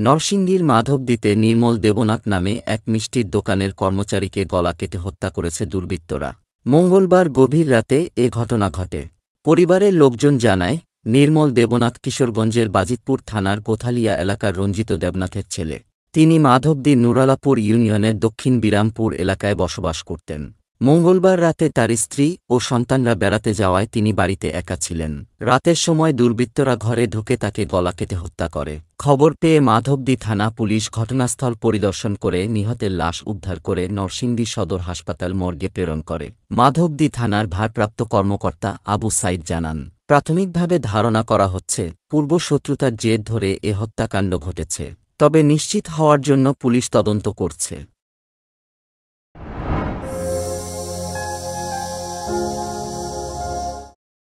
নরসিংদীর মাধবদীতে নির্মল দেবনাথ নামে এক মিষ্টির দোকানের কর্মচারীকে গলা কেটে হত্যা করেছে দুর্বৃত্তরা। মঙ্গলবার গভীর রাতে এ ঘটনা ঘটে। পরিবারের লোকজন জানায়, নির্মল দেবনাথ কিশোরগঞ্জের বাজিতপুর থানার কোথালিয়া এলাকার রঞ্জিত দেবনাথের ছেলে। তিনি মাধবদী নুরালাপুর ইউনিয়নের দক্ষিণ বিরামপুর এলাকায় বসবাস করতেন। মঙ্গলবার রাতে তার স্ত্রী ও সন্তানরা বেড়াতে যাওয়ায় তিনি বাড়িতে একা ছিলেন। রাতের সময় দুর্বৃত্তরা ঘরে ঢুকে তাকে গলা কেটে হত্যা করে। খবর পেয়ে মাধবদী থানা পুলিশ ঘটনাস্থল পরিদর্শন করে নিহতের লাশ উদ্ধার করে নরসিংদী সদর হাসপাতাল মর্গে প্রেরণ করে। মাধবদী থানার ভারপ্রাপ্ত কর্মকর্তা আবু সাইদ জানান, প্রাথমিকভাবে ধারণা করা হচ্ছে পূর্বশত্রুতার জেদ ধরে এ হত্যাকাণ্ড ঘটেছে, তবে নিশ্চিত হওয়ার জন্য পুলিশ তদন্ত করছে। Música